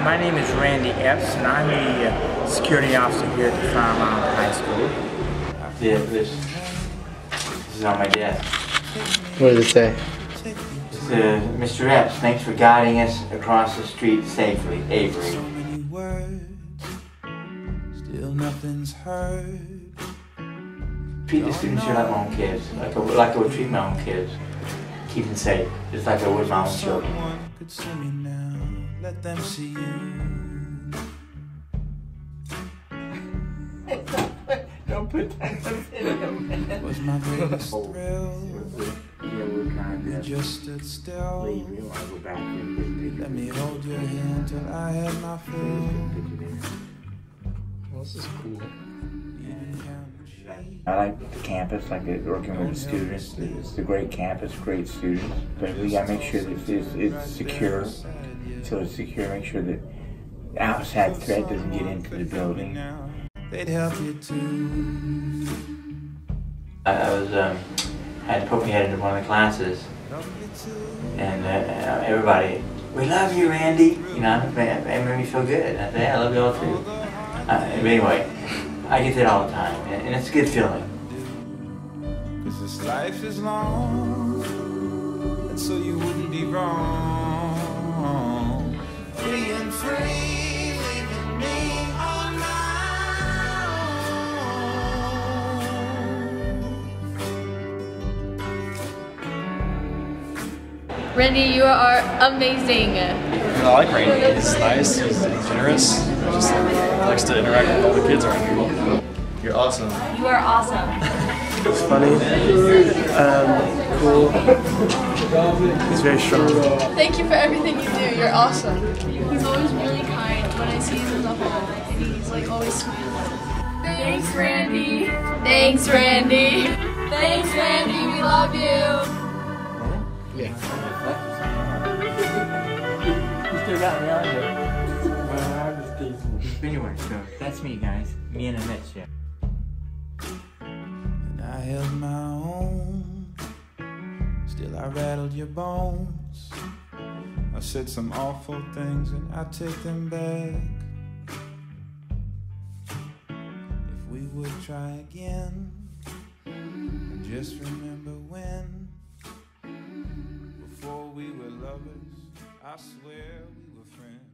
name is Randy Epps, and I'm the uh, security officer here at the Fairmount High School. Yeah, this, this is on my desk. What does it say? It's, uh, Mr. Epps, thanks for guiding us across the street safely. Avery. many words, still nothing's heard. Treat the students here like my own kids. Like I, like I would treat my own kids. Keep them safe, just like I would my own children. Could see me now, let them see you. Don't put that in Was my greatest thrill. Yeah, we're kind You just stood still. leave. We want to go back Let me hold your hand till I had my fill. Well, this is cool. You didn't count sheep. I like the campus, like it, working with the students. It's a great campus, great students. But we gotta make sure that it's, it's secure. So it's secure, make sure that outside threat doesn't get into the building. Now, they'd help you too. I, I was um, had to put my head into one of the classes, Help you too. and uh, everybody, we love you, Randy. You know, it made, it made me feel good. I said, yeah, I love you all too. Uh, anyway, I get that all the time, and, and it's a good feeling. Cause this life is long, and so you wouldn't be wrong. Being free, leaving me on Randy, you are amazing. I like Randy. He's nice. He's generous. Just likes to interact with all the kids around here. You're awesome. You are awesome. It's funny, um, cool. He's very strong. Thank you for everything you do. You're awesome. He's always really kind when I see him in the hall, and he's like always smiling. Thanks, Randy. Thanks, Randy. Thanks, Randy. We love you. You still got me on here. Anyway, so that's me, guys. Me in a nutshell. And I held my own. Still, I rattled your bones. I said some awful things, and I take them back. If we would try again, and just remember when. Before we were lovers, I swear friends.